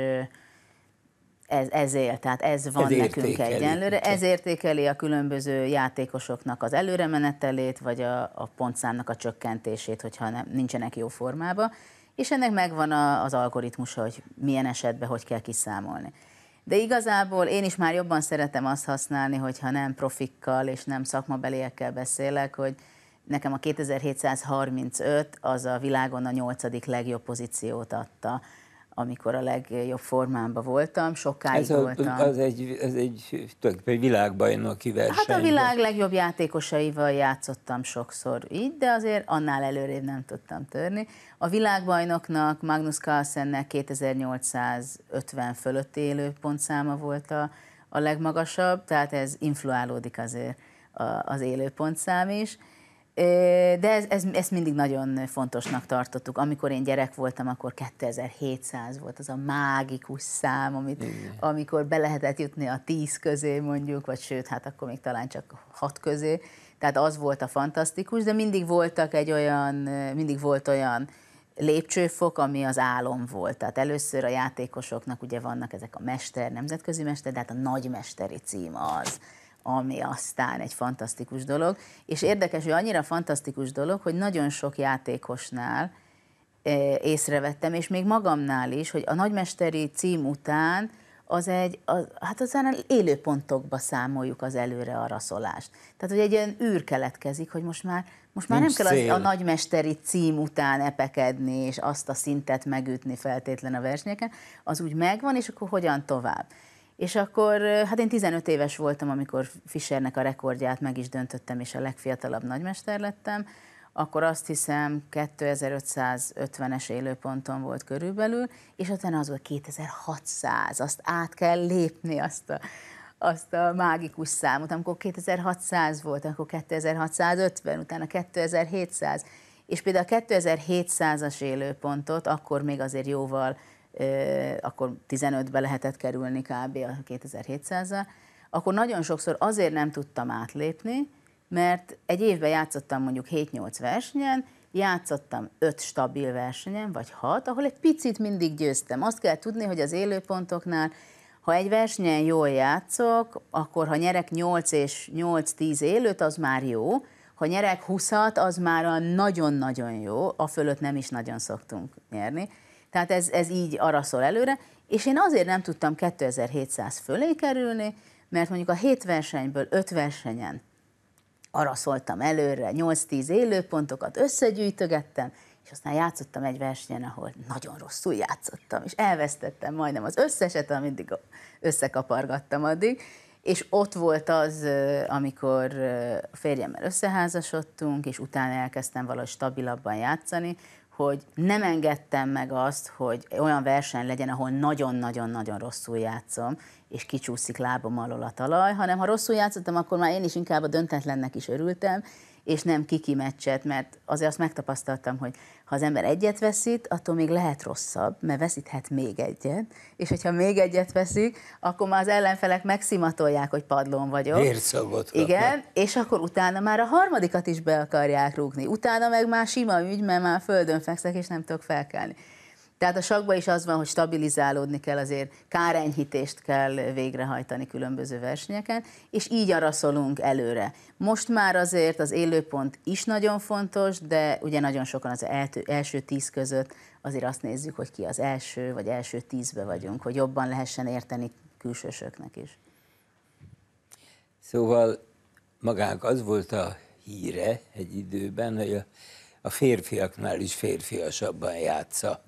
ez, ez él, tehát ez van ez nekünk egyenlőre. Ez értékeli a különböző játékosoknak az előremenetelét, vagy a, a pontszámnak a csökkentését, hogyha nem, nincsenek jó formában, és ennek megvan a, az algoritmusa, hogy milyen esetben hogy kell kiszámolni. De igazából én is már jobban szeretem azt használni, hogyha nem profikkal és nem szakmabeliekkel beszélek, hogy nekem a 2735 az a világon a nyolcadik legjobb pozíciót adta amikor a legjobb formámban voltam, sokáig ez a, voltam. Az egy, ez egy tulajdonképpen világbajnoki verseny. Hát a világ legjobb játékosaival játszottam sokszor így, de azért annál előrébb nem tudtam törni. A világbajnoknak, Magnus Carlsennek 2850 fölött élő pontszáma volt a, a legmagasabb, tehát ez influálódik azért az élő pontszám is. De ez, ez, ezt mindig nagyon fontosnak tartottuk. Amikor én gyerek voltam, akkor 2700 volt az a mágikus szám, amit, amikor be lehetett jutni a 10 közé mondjuk, vagy sőt, hát akkor még talán csak 6 közé. Tehát az volt a fantasztikus, de mindig voltak egy olyan, mindig volt olyan lépcsőfok, ami az álom volt. Tehát először a játékosoknak ugye vannak ezek a mester, nemzetközi mester, de hát a nagymesteri cím az, ami aztán egy fantasztikus dolog. És érdekes, hogy annyira fantasztikus dolog, hogy nagyon sok játékosnál eh, észrevettem, és még magamnál is, hogy a nagymesteri cím után az egy, az, hát aztán élőpontokba számoljuk az előre araszolást. Tehát, hogy egy olyan űr keletkezik, hogy most már, most már nem kell az, a nagymesteri cím után epekedni, és azt a szintet megütni feltétlen a versenyeken, az úgy megvan, és akkor hogyan tovább. És akkor, hát én 15 éves voltam, amikor Fischernek a rekordját meg is döntöttem, és a legfiatalabb nagymester lettem, akkor azt hiszem 2550-es élőponton volt körülbelül, és utána az volt 2600, azt át kell lépni, azt a, azt a mágikus számot. Amikor 2600 volt, akkor 2650, utána 2700, és például a 2700-as élőpontot akkor még azért jóval akkor 15-be lehetett kerülni kb. a 2700-al, akkor nagyon sokszor azért nem tudtam átlépni, mert egy évben játszottam mondjuk 7-8 versenyen, játszottam 5 stabil versenyen, vagy 6, ahol egy picit mindig győztem. Azt kell tudni, hogy az élőpontoknál, ha egy versenyen jól játszok, akkor ha nyerek 8 és 8-10 élőt, az már jó, ha nyerek 20 az már nagyon-nagyon jó, a fölött nem is nagyon szoktunk nyerni. Tehát ez, ez így araszol előre, és én azért nem tudtam 2700 fölé kerülni, mert mondjuk a 7 versenyből 5 versenyen araszoltam előre, 8-10 élőpontokat összegyűjtögettem, és aztán játszottam egy versenyen, ahol nagyon rosszul játszottam, és elvesztettem majdnem az összeset, amit összekapargattam addig, és ott volt az, amikor férjemmel összeházasodtunk, és utána elkezdtem valahogy stabilabban játszani, hogy nem engedtem meg azt, hogy olyan verseny legyen, ahol nagyon-nagyon-nagyon rosszul játszom, és kicsúszik lábam alól a talaj, hanem ha rosszul játszottam, akkor már én is inkább a döntetlennek is örültem, és nem kiki meccset, mert azért azt megtapasztaltam, hogy ha az ember egyet veszít, attól még lehet rosszabb, mert veszíthet még egyet, és hogyha még egyet veszik, akkor már az ellenfelek megszimatolják, hogy padlón vagyok. Vérszagot Igen, és akkor utána már a harmadikat is be akarják rúgni. Utána meg már sima ügy, mert már földön fekszek, és nem tudok felkelni. Tehát a sakban is az van, hogy stabilizálódni kell, azért kárenyhítést kell végrehajtani különböző versenyeken, és így araszolunk előre. Most már azért az élőpont is nagyon fontos, de ugye nagyon sokan az első tíz között azért azt nézzük, hogy ki az első, vagy első tízbe vagyunk, hogy jobban lehessen érteni külsősöknek is. Szóval magának az volt a híre egy időben, hogy a, a férfiaknál is férfiasabban játsza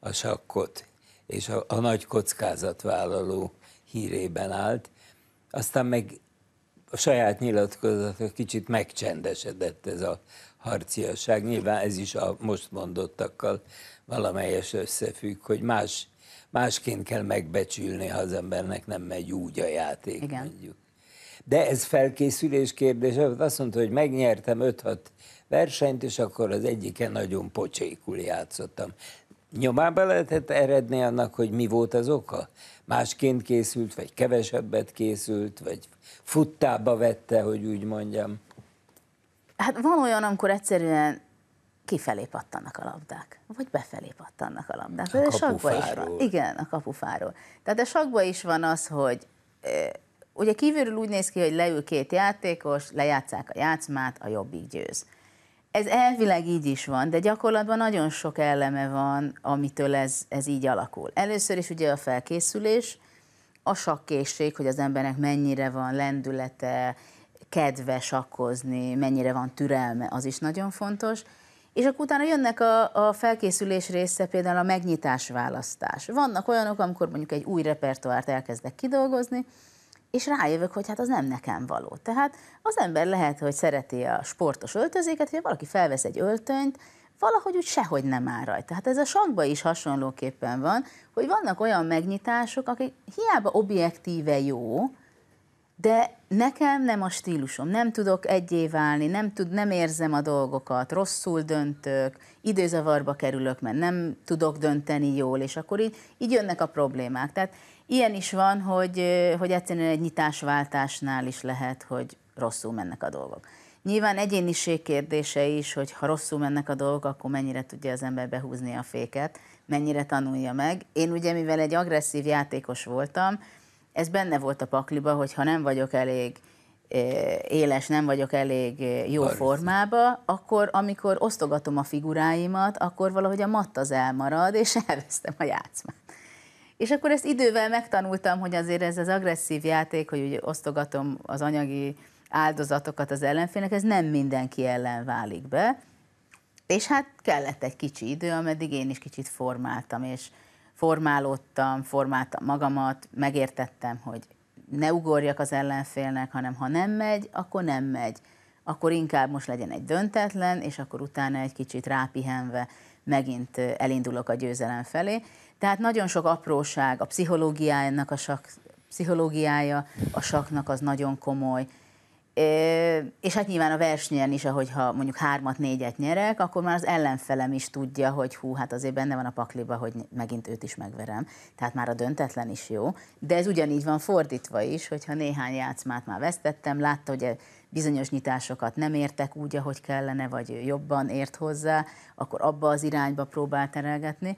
a sakkot, és a, a nagy kockázatvállaló hírében állt. Aztán meg a saját nyilatkozata kicsit megcsendesedett ez a harciasság. Nyilván ez is a most mondottakkal valamelyes összefügg, hogy más, másként kell megbecsülni, ha az embernek nem megy úgy a játék, Igen. mondjuk. De ez felkészülés kérdése, azt mondta, hogy megnyertem 5-6 versenyt, és akkor az egyiken nagyon pocsékul játszottam nyomába lehetett eredni annak, hogy mi volt az oka? Másként készült, vagy kevesebbet készült, vagy futtába vette, hogy úgy mondjam? Hát van olyan, amikor egyszerűen kifelé pattannak a labdák, vagy befelé pattannak a labdák. A sakba is van. Igen, a kapufáról. Tehát a sakban is van az, hogy ugye kívülről úgy néz ki, hogy leül két játékos, lejátszák a játszmát, a jobbik győz. Ez elvileg így is van, de gyakorlatban nagyon sok eleme van, amitől ez, ez így alakul. Először is ugye a felkészülés, a sakkészség, hogy az embernek mennyire van lendülete, kedve sakkozni, mennyire van türelme, az is nagyon fontos. És akkor utána jönnek a, a felkészülés része, például a megnyitás választás. Vannak olyanok, amikor mondjuk egy új repertoárt elkezdek kidolgozni, és rájövök, hogy hát az nem nekem való. Tehát az ember lehet, hogy szereti a sportos öltözéket, hogy valaki felvesz egy öltönyt, valahogy úgy sehogy nem áll rajta. Hát ez a sakba is hasonlóképpen van, hogy vannak olyan megnyitások, akik hiába objektíve jó, de nekem nem a stílusom, nem tudok egyé válni, nem, tud, nem érzem a dolgokat, rosszul döntök, időzavarba kerülök, mert nem tudok dönteni jól, és akkor így, így jönnek a problémák. Tehát ilyen is van, hogy, hogy egyszerűen egy nyitásváltásnál is lehet, hogy rosszul mennek a dolgok. Nyilván egyéniség kérdése is, hogy ha rosszul mennek a dolgok, akkor mennyire tudja az ember behúzni a féket, mennyire tanulja meg. Én ugye, mivel egy agresszív játékos voltam, ez benne volt a pakliba, hogy ha nem vagyok elég éles, nem vagyok elég jó Arra. formába, akkor amikor osztogatom a figuráimat, akkor valahogy a matt az elmarad, és *laughs* elvesztem a játszmát. És akkor ezt idővel megtanultam, hogy azért ez az agresszív játék, hogy ugye osztogatom az anyagi áldozatokat az ellenfélnek, ez nem mindenki ellen válik be. És hát kellett egy kicsi idő, ameddig én is kicsit formáltam, és formálódtam, formáltam magamat, megértettem, hogy ne ugorjak az ellenfélnek, hanem ha nem megy, akkor nem megy. Akkor inkább most legyen egy döntetlen, és akkor utána egy kicsit rápihenve megint elindulok a győzelem felé. Tehát nagyon sok apróság, a pszichológiájának a sak, pszichológiája a saknak az nagyon komoly, és hát nyilván a versenyen is, ahogyha mondjuk hármat, négyet nyerek, akkor már az ellenfelem is tudja, hogy hú, hát azért benne van a pakliba, hogy megint őt is megverem. Tehát már a döntetlen is jó. De ez ugyanígy van fordítva is, hogyha néhány játszmát már vesztettem, látta, hogy bizonyos nyitásokat nem értek úgy, ahogy kellene, vagy jobban ért hozzá, akkor abba az irányba próbál terelgetni.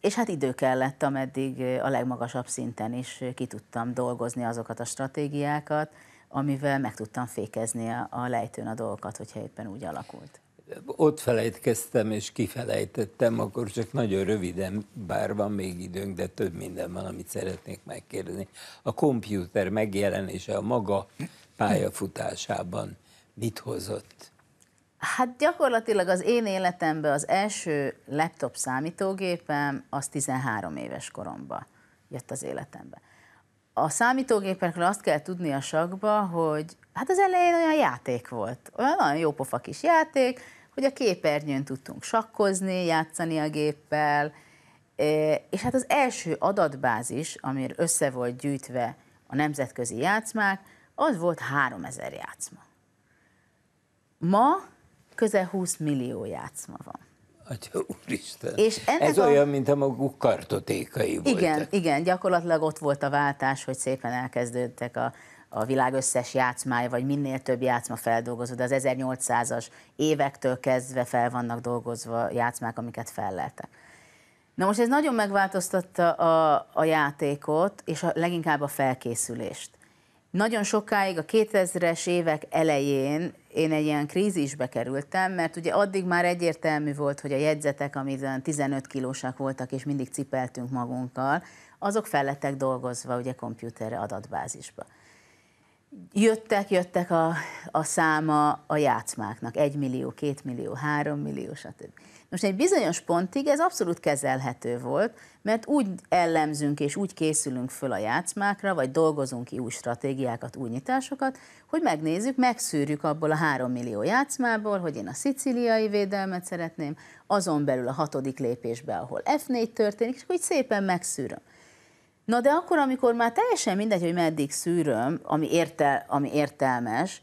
És hát idő kellett, ameddig a legmagasabb szinten is ki tudtam dolgozni azokat a stratégiákat, amivel meg tudtam fékezni a, lejtőn a dolgokat, hogyha éppen úgy alakult. Ott felejtkeztem és kifelejtettem, akkor csak nagyon röviden, bár van még időnk, de több minden van, amit szeretnék megkérdezni. A kompjúter megjelenése a maga pályafutásában mit hozott? Hát gyakorlatilag az én életemben az első laptop számítógépem az 13 éves koromban jött az életembe. A számítógépekről azt kell tudni a sakba, hogy hát az elején olyan játék volt, olyan nagyon jó pofa kis játék, hogy a képernyőn tudtunk sakkozni, játszani a géppel, és hát az első adatbázis, amire össze volt gyűjtve a nemzetközi játszmák, az volt 3000 játszma. Ma közel 20 millió játszma van. Atya úristen. És ennek Ez a... olyan, mint a maguk kartotékai voltak. Igen, igen, gyakorlatilag ott volt a váltás, hogy szépen elkezdődtek a, a világ összes játszmája, vagy minél több játszma feldolgozó, de az 1800-as évektől kezdve fel vannak dolgozva játszmák, amiket felleltek. Na most ez nagyon megváltoztatta a, a játékot, és a, leginkább a felkészülést. Nagyon sokáig a 2000-es évek elején én egy ilyen krízisbe kerültem, mert ugye addig már egyértelmű volt, hogy a jegyzetek, amit 15 kilósak voltak, és mindig cipeltünk magunkkal, azok fel lettek dolgozva ugye komputerre, adatbázisba. Jöttek, jöttek a, a száma a játszmáknak, 1 millió, 2 millió, 3 millió, stb. Most egy bizonyos pontig ez abszolút kezelhető volt, mert úgy ellenzünk és úgy készülünk föl a játszmákra, vagy dolgozunk ki új stratégiákat, új nyitásokat, hogy megnézzük, megszűrjük abból a három millió játszmából, hogy én a szicíliai védelmet szeretném, azon belül a hatodik lépésbe, ahol F4 történik, és hogy szépen megszűröm. Na de akkor, amikor már teljesen mindegy, hogy meddig szűröm, ami, értel, ami értelmes,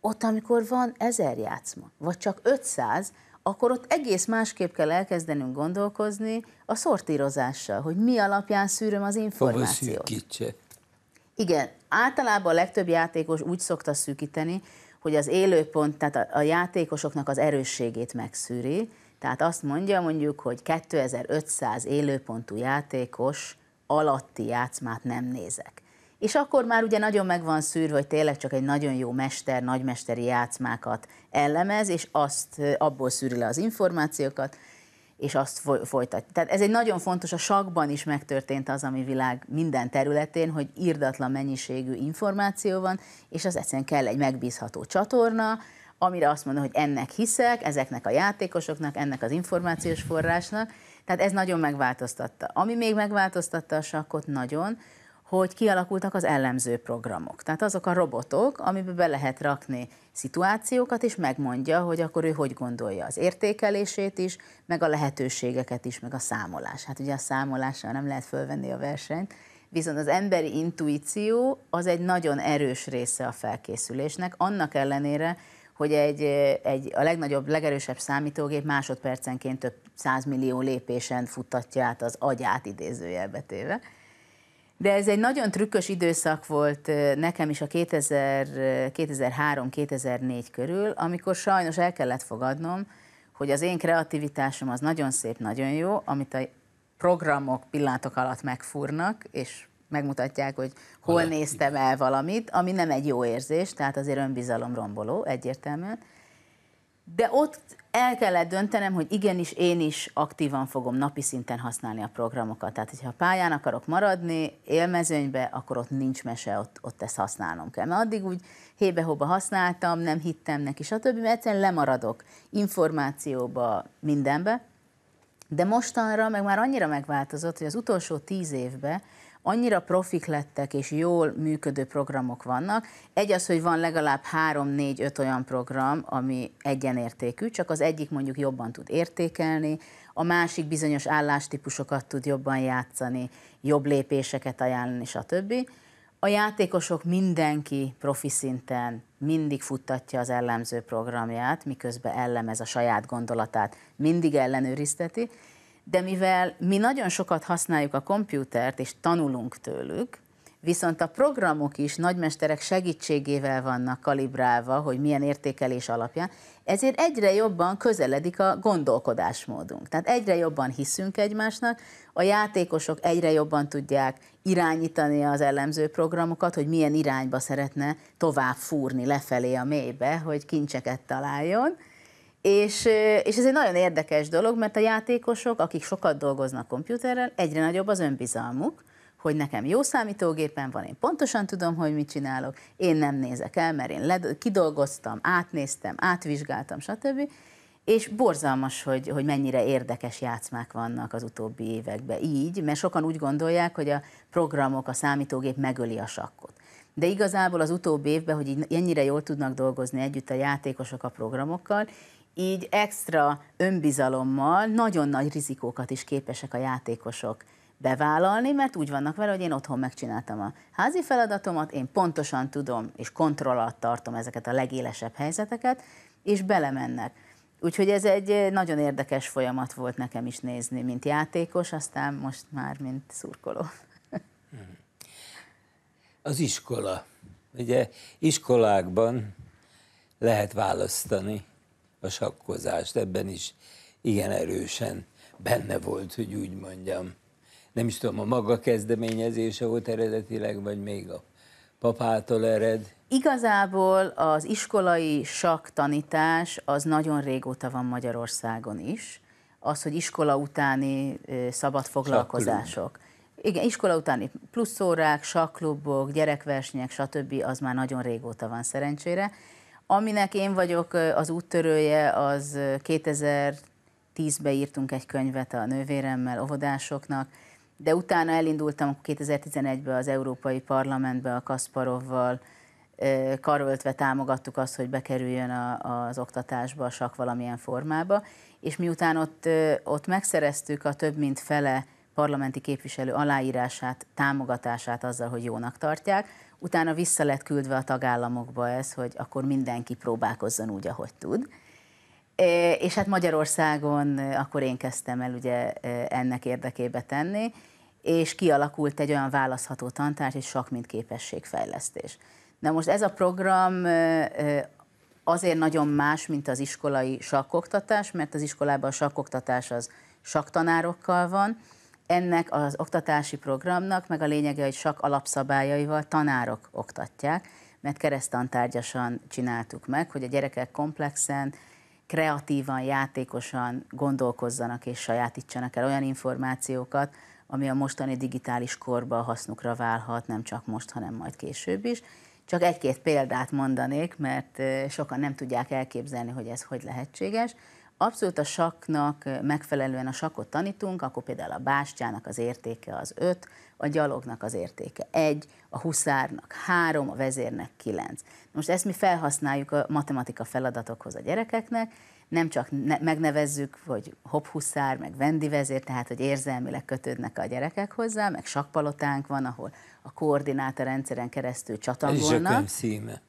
ott, amikor van ezer játszma, vagy csak 500, akkor ott egész másképp kell elkezdenünk gondolkozni a szortírozással, hogy mi alapján szűröm az információt. Igen, általában a legtöbb játékos úgy szokta szűkíteni, hogy az élőpont, tehát a, játékosoknak az erősségét megszűri, tehát azt mondja mondjuk, hogy 2500 élőpontú játékos alatti játszmát nem nézek. És akkor már ugye nagyon meg van szűrve, hogy tényleg csak egy nagyon jó mester, nagymesteri játszmákat ellemez, és azt abból szűri le az információkat, és azt folytat. Tehát ez egy nagyon fontos, a sakban is megtörtént az, ami világ minden területén, hogy írdatlan mennyiségű információ van, és az egyszerűen kell egy megbízható csatorna, amire azt mondom, hogy ennek hiszek, ezeknek a játékosoknak, ennek az információs forrásnak. Tehát ez nagyon megváltoztatta. Ami még megváltoztatta a sakkot nagyon, hogy kialakultak az ellenző programok. Tehát azok a robotok, amiben be lehet rakni szituációkat, és megmondja, hogy akkor ő hogy gondolja az értékelését is, meg a lehetőségeket is, meg a számolás. Hát ugye a számolással nem lehet fölvenni a versenyt, viszont az emberi intuíció az egy nagyon erős része a felkészülésnek, annak ellenére, hogy egy, egy, a legnagyobb, legerősebb számítógép másodpercenként több százmillió lépésen futtatja át az agyát idézőjelbe téve. De ez egy nagyon trükkös időszak volt nekem is a 2003-2004 körül, amikor sajnos el kellett fogadnom, hogy az én kreativitásom az nagyon szép, nagyon jó, amit a programok pillanatok alatt megfúrnak, és megmutatják, hogy hol néztem el valamit, ami nem egy jó érzés, tehát azért önbizalom romboló egyértelműen. De ott el kellett döntenem, hogy igenis én is aktívan fogom napi szinten használni a programokat. Tehát, hogyha pályán akarok maradni, élmezőnybe, akkor ott nincs mese, ott, ott ezt használnom kell. Mert addig úgy hébe-hóba használtam, nem hittem neki, stb. Mert egyszerűen lemaradok információba, mindenbe. De mostanra meg már annyira megváltozott, hogy az utolsó tíz évben annyira profik lettek és jól működő programok vannak. Egy az, hogy van legalább három, négy, öt olyan program, ami egyenértékű, csak az egyik mondjuk jobban tud értékelni, a másik bizonyos állástípusokat tud jobban játszani, jobb lépéseket ajánlani, stb. A játékosok mindenki profi szinten mindig futtatja az ellenző programját, miközben ellemez a saját gondolatát, mindig ellenőrizteti, de mivel mi nagyon sokat használjuk a komputert, és tanulunk tőlük, viszont a programok is nagymesterek segítségével vannak kalibrálva, hogy milyen értékelés alapján, ezért egyre jobban közeledik a gondolkodásmódunk. Tehát egyre jobban hiszünk egymásnak, a játékosok egyre jobban tudják irányítani az elemző programokat, hogy milyen irányba szeretne tovább fúrni lefelé a mélybe, hogy kincseket találjon, és, és ez egy nagyon érdekes dolog, mert a játékosok, akik sokat dolgoznak komputerrel, egyre nagyobb az önbizalmuk, hogy nekem jó számítógépen van, én pontosan tudom, hogy mit csinálok, én nem nézek el, mert én led- kidolgoztam, átnéztem, átvizsgáltam, stb. És borzalmas, hogy, hogy mennyire érdekes játszmák vannak az utóbbi években így, mert sokan úgy gondolják, hogy a programok, a számítógép megöli a sakkot. De igazából az utóbbi évben, hogy ennyire jól tudnak dolgozni együtt a játékosok a programokkal, így extra önbizalommal nagyon nagy rizikókat is képesek a játékosok bevállalni, mert úgy vannak vele, hogy én otthon megcsináltam a házi feladatomat, én pontosan tudom és kontroll alatt tartom ezeket a legélesebb helyzeteket, és belemennek. Úgyhogy ez egy nagyon érdekes folyamat volt nekem is nézni, mint játékos, aztán most már, mint szurkoló. *laughs* Az iskola. Ugye iskolákban lehet választani a sakkozást, ebben is igen erősen benne volt, hogy úgy mondjam. Nem is tudom, a maga kezdeményezése volt eredetileg, vagy még a papától ered? Igazából az iskolai sakk tanítás az nagyon régóta van Magyarországon is. Az, hogy iskola utáni szabad foglalkozások. Igen, iskola utáni pluszórák, sakklubok, gyerekversenyek, stb. az már nagyon régóta van szerencsére. Aminek én vagyok az úttörője, az 2010-ben írtunk egy könyvet a nővéremmel, óvodásoknak, de utána elindultam 2011-ben az Európai Parlamentbe a Kasparovval, karöltve támogattuk azt, hogy bekerüljön a, az oktatásba a sak valamilyen formába, és miután ott, ott megszereztük a több mint fele parlamenti képviselő aláírását, támogatását azzal, hogy jónak tartják, utána vissza lett küldve a tagállamokba ez, hogy akkor mindenki próbálkozzon úgy, ahogy tud. E, és hát Magyarországon e, akkor én kezdtem el ugye e, ennek érdekébe tenni, és kialakult egy olyan választható tantárgy, hogy sok mint képességfejlesztés. Na most ez a program azért nagyon más, mint az iskolai sakkoktatás, mert az iskolában a sakkoktatás az saktanárokkal van, ennek az oktatási programnak meg a lényege, hogy csak alapszabályaival tanárok oktatják, mert keresztantárgyasan csináltuk meg, hogy a gyerekek komplexen, kreatívan, játékosan gondolkozzanak és sajátítsanak el olyan információkat, ami a mostani digitális korba hasznukra válhat, nem csak most, hanem majd később is. Csak egy-két példát mondanék, mert sokan nem tudják elképzelni, hogy ez hogy lehetséges. Abszolút a saknak megfelelően a sakot tanítunk, akkor például a bástyának az értéke az 5, a gyalognak az értéke 1, a huszárnak 3, a vezérnek 9. Most ezt mi felhasználjuk a matematika feladatokhoz a gyerekeknek, nem csak ne, megnevezzük, hogy huszár, meg vendi vezér, tehát hogy érzelmileg kötődnek a gyerekek hozzá, meg sakpalotánk van, ahol a koordinátorrendszeren keresztül csatangolnak. Ez is a szíme.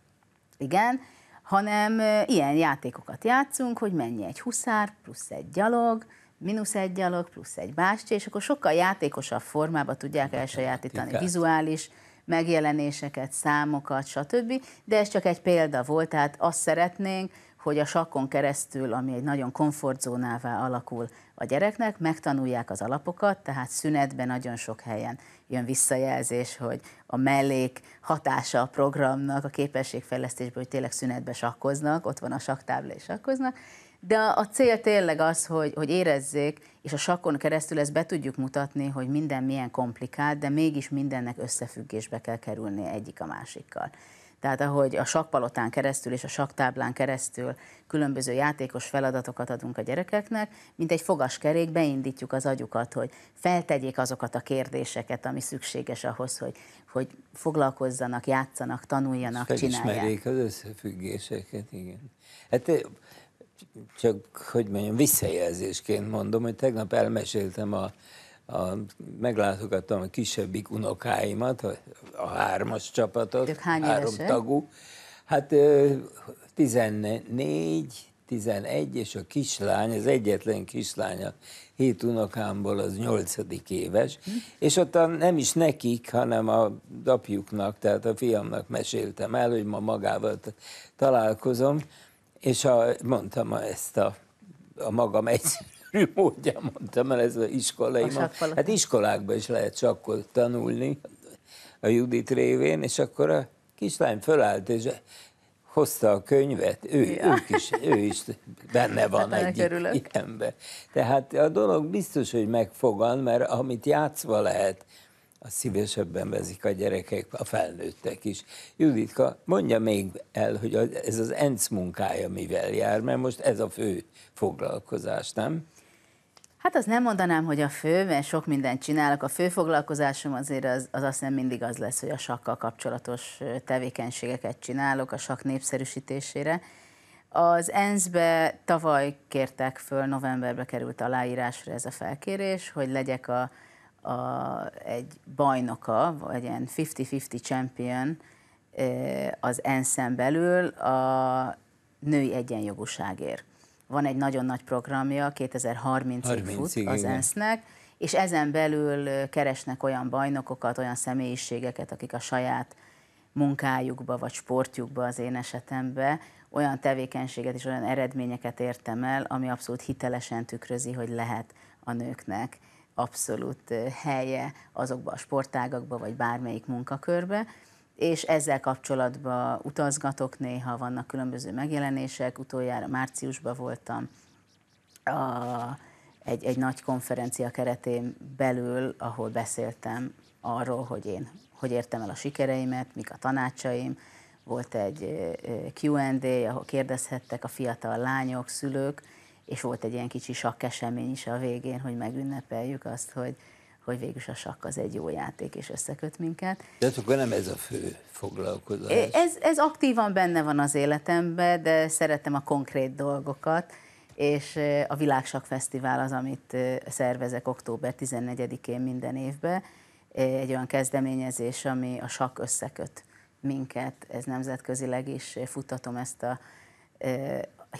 Igen, hanem ilyen játékokat játszunk, hogy mennyi egy huszár, plusz egy gyalog, mínusz egy gyalog, plusz egy bástya, és akkor sokkal játékosabb formába tudják elsajátítani vizuális megjelenéseket, számokat, stb. De ez csak egy példa volt, tehát azt szeretnénk, hogy a sakkon keresztül, ami egy nagyon komfortzónává alakul a gyereknek, megtanulják az alapokat, tehát szünetben nagyon sok helyen jön visszajelzés, hogy a mellék hatása a programnak, a képességfejlesztésből, hogy tényleg szünetbe sakkoznak, ott van a saktábla és sakkoznak, de a cél tényleg az, hogy, hogy érezzék, és a sakkon keresztül ezt be tudjuk mutatni, hogy minden milyen komplikált, de mégis mindennek összefüggésbe kell kerülni egyik a másikkal. Tehát ahogy a sakpalotán keresztül és a saktáblán keresztül különböző játékos feladatokat adunk a gyerekeknek, mint egy fogaskerék beindítjuk az agyukat, hogy feltegyék azokat a kérdéseket, ami szükséges ahhoz, hogy, hogy foglalkozzanak, játszanak, tanuljanak, és csinálják. az összefüggéseket, igen. Hát csak, hogy mondjam, visszajelzésként mondom, hogy tegnap elmeséltem a a, meglátogattam a kisebbik unokáimat, a, a hármas csapatot, Ők hány három évesek? tagú. Hát 14, 11, és a kislány, az egyetlen kislánya, hét unokámból az nyolcadik éves, hm. és ott a, nem is nekik, hanem a apjuknak, tehát a fiamnak meséltem el, hogy ma magával találkozom, és a, mondtam ezt a, a magam egyszerű módján mondtam el, ez az iskolaimat. Hát iskolákban is lehet sakkot tanulni a Judit révén, és akkor a kislány fölállt, és hozta a könyvet, ő, ja. ők is, ő is benne van hát egy ilyenben. Tehát a dolog biztos, hogy megfogan, mert amit játszva lehet, azt szívesebben vezik a gyerekek, a felnőttek is. Juditka, mondja még el, hogy ez az ENC munkája mivel jár, mert most ez a fő foglalkozás, nem? Hát azt nem mondanám, hogy a fő, mert sok mindent csinálok. A fő foglalkozásom azért az, az azt nem mindig az lesz, hogy a sakkal kapcsolatos tevékenységeket csinálok a sak népszerűsítésére. Az ENSZ-be tavaly kértek föl, novemberbe került aláírásra ez a felkérés, hogy legyek a, a, egy bajnoka, vagy ilyen 50-50 champion az ENSZ-en belül a női egyenjogúságért. Van egy nagyon nagy programja, 2030-ig fut igen. az ENSZ-nek, és ezen belül keresnek olyan bajnokokat, olyan személyiségeket, akik a saját munkájukba vagy sportjukba az én esetemben olyan tevékenységet és olyan eredményeket értem el, ami abszolút hitelesen tükrözi, hogy lehet a nőknek abszolút helye azokba a sportágakba, vagy bármelyik munkakörbe és ezzel kapcsolatban utazgatok néha, vannak különböző megjelenések, utoljára márciusban voltam a, egy, egy nagy konferencia keretén belül, ahol beszéltem arról, hogy én hogy értem el a sikereimet, mik a tanácsaim, volt egy Q&A, ahol kérdezhettek a fiatal lányok, szülők, és volt egy ilyen kicsi sakkesemény is a végén, hogy megünnepeljük azt, hogy, hogy végül a sakk az egy jó játék, és összeköt minket. De akkor nem ez a fő foglalkozás. Ez, ez aktívan benne van az életemben, de szeretem a konkrét dolgokat, és a Világsak Fesztivál az, amit szervezek október 14-én minden évben, egy olyan kezdeményezés, ami a sak összeköt minket, ez nemzetközileg is futtatom ezt a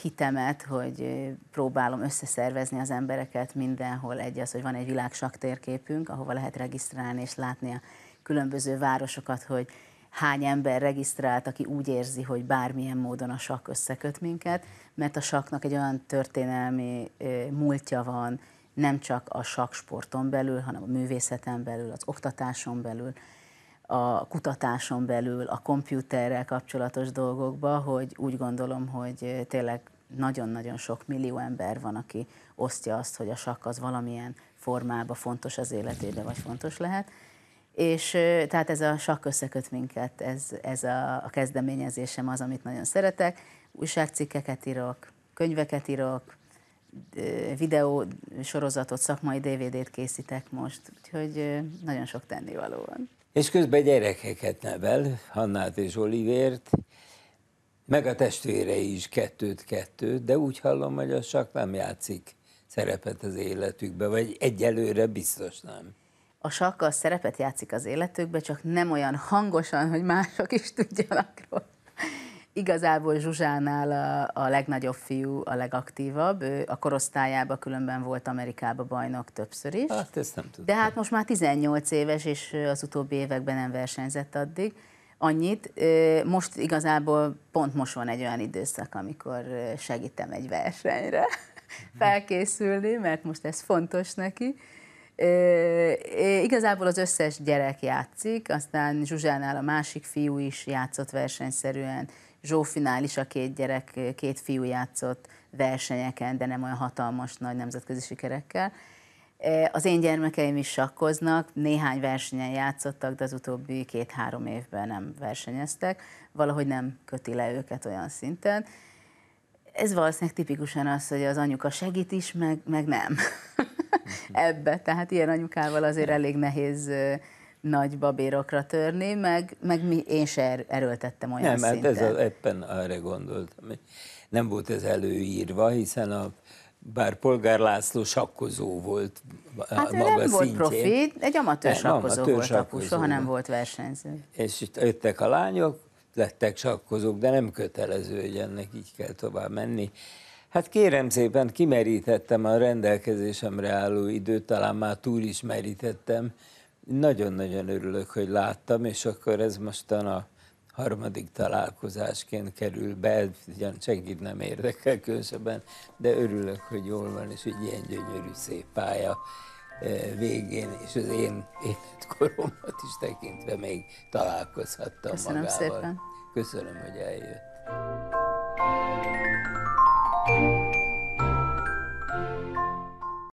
hitemet, hogy próbálom összeszervezni az embereket mindenhol. Egy az, hogy van egy világsak térképünk, ahova lehet regisztrálni és látni a különböző városokat, hogy hány ember regisztrált, aki úgy érzi, hogy bármilyen módon a sak összeköt minket, mert a saknak egy olyan történelmi múltja van, nem csak a saksporton belül, hanem a művészeten belül, az oktatáson belül, a kutatáson belül, a kompjúterrel kapcsolatos dolgokba, hogy úgy gondolom, hogy tényleg nagyon-nagyon sok millió ember van, aki osztja azt, hogy a sakk az valamilyen formában fontos az életében, vagy fontos lehet. És tehát ez a sakk összeköt minket, ez, ez a, a kezdeményezésem az, amit nagyon szeretek. Újságcikkeket írok, könyveket írok, videó sorozatot, szakmai DVD-t készítek most, úgyhogy nagyon sok tennivaló van. És közben gyerekeket nevel, Hannát és Olivért, meg a testvérei is kettőt-kettőt, de úgy hallom, hogy az csak nem játszik szerepet az életükbe, vagy egyelőre biztos nem. A sakk az szerepet játszik az életükbe, csak nem olyan hangosan, hogy mások is tudjanak róla. Igazából Zsuzsánál a, a legnagyobb fiú a legaktívabb, ő a korosztályában különben volt Amerikába bajnok többször is. Hát ezt nem tudom. De hát most már 18 éves, és az utóbbi években nem versenyzett addig annyit. Most igazából pont most van egy olyan időszak, amikor segítem egy versenyre *laughs* felkészülni, mert most ez fontos neki. Igazából az összes gyerek játszik, aztán Zsuzsánál a másik fiú is játszott versenyszerűen, Zsófinál is a két gyerek, két fiú játszott versenyeken, de nem olyan hatalmas nagy nemzetközi sikerekkel. Az én gyermekeim is sakkoznak, néhány versenyen játszottak, de az utóbbi két-három évben nem versenyeztek. Valahogy nem köti le őket olyan szinten. Ez valószínűleg tipikusan az, hogy az anyuka segít is, meg, meg nem. *laughs* Ebbe. Tehát ilyen anyukával azért elég nehéz nagy babérokra törni, meg, meg mi, én se er, erőltettem olyan Nem, szinten. hát ez a, éppen arra gondoltam. Nem volt ez előírva, hiszen a bár Polgár László sakkozó volt hát maga nem volt szintjén. profi, egy amatőr Nem, sakkozó amatőr volt apu, sakkozó soha nem volt. volt versenyző. És itt jöttek a lányok, lettek sakkozók, de nem kötelező, hogy ennek így kell tovább menni. Hát kérem szépen, kimerítettem a rendelkezésemre álló időt, talán már túl is merítettem. Nagyon-nagyon örülök, hogy láttam, és akkor ez mostan a harmadik találkozásként kerül be, ugyan senkit nem érdekel különösebben, de örülök, hogy jól van, és egy ilyen gyönyörű szép pálya e, végén, és az én életkoromat is tekintve még találkozhattam Köszönöm magával. Szépen. Köszönöm, hogy eljött. thank you